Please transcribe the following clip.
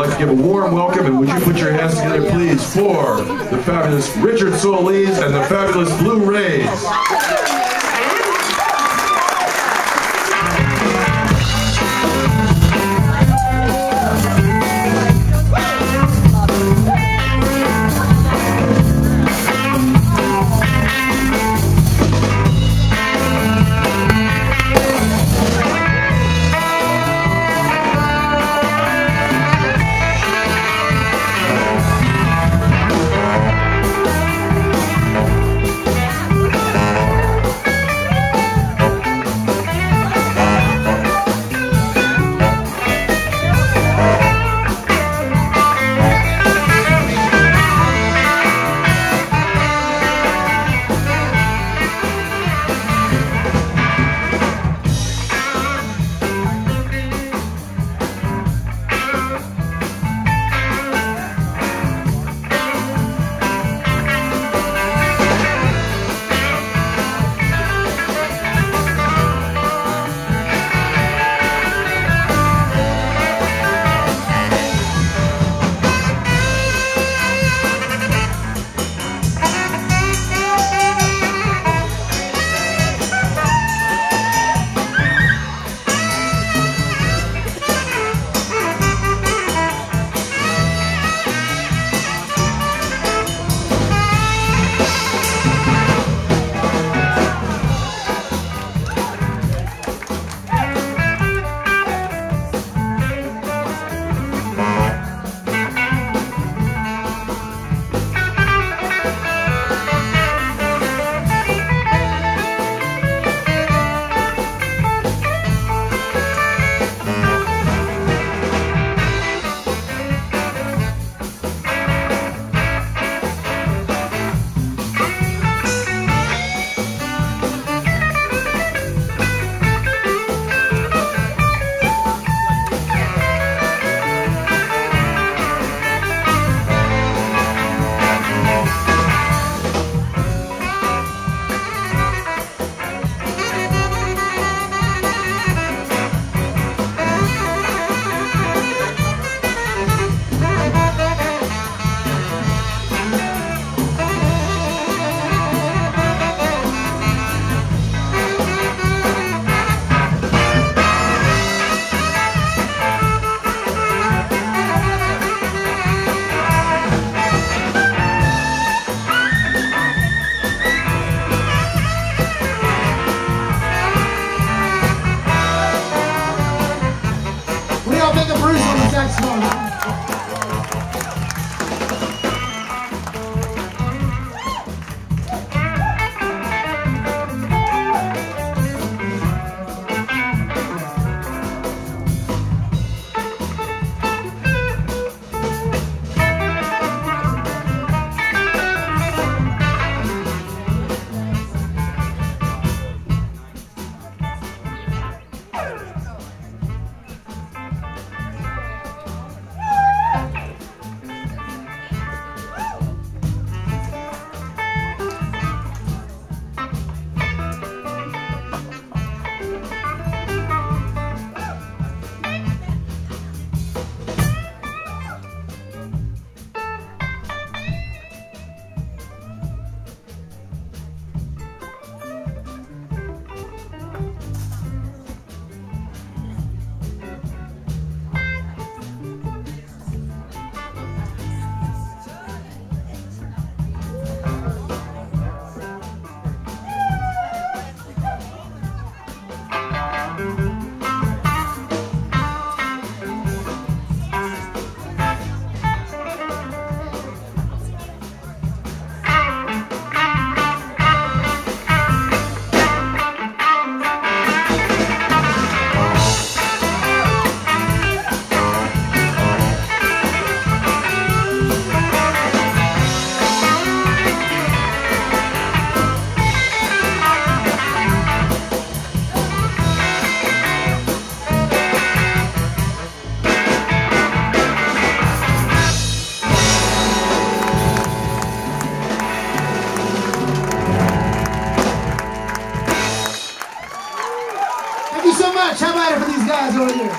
like to give a warm welcome, and would you put your hands together, please, for the fabulous Richard Soliz and the fabulous Blue Rayz. next one. Obrigado, Rodrigo.